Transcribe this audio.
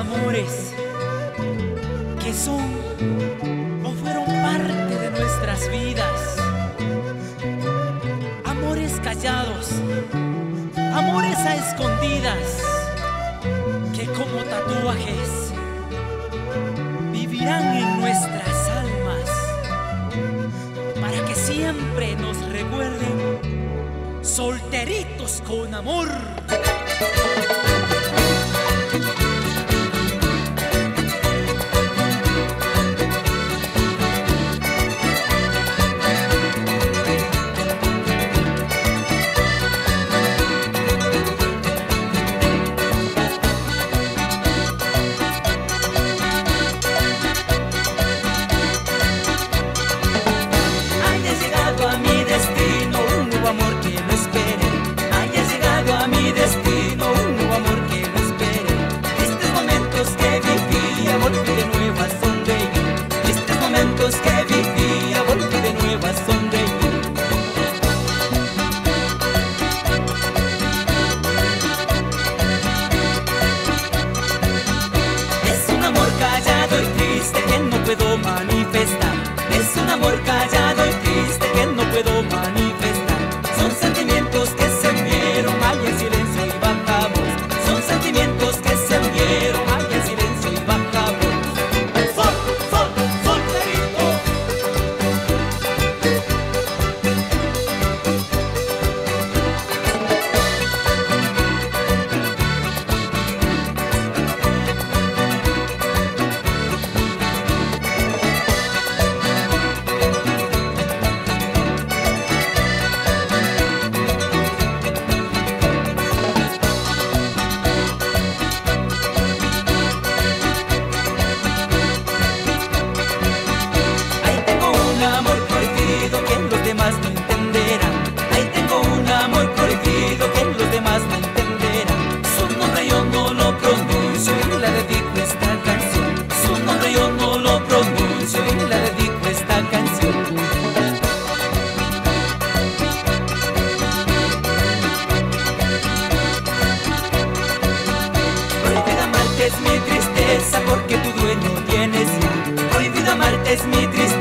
amores que son o fueron parte de nuestras vidas. Amores callados, amores a escondidas, que como tatuajes vivirán en nuestras almas para que siempre nos recuerden solteritos con amor. momentos que es mi tristeza porque tu dueño tienes. Prohibido amarte es mi tristeza.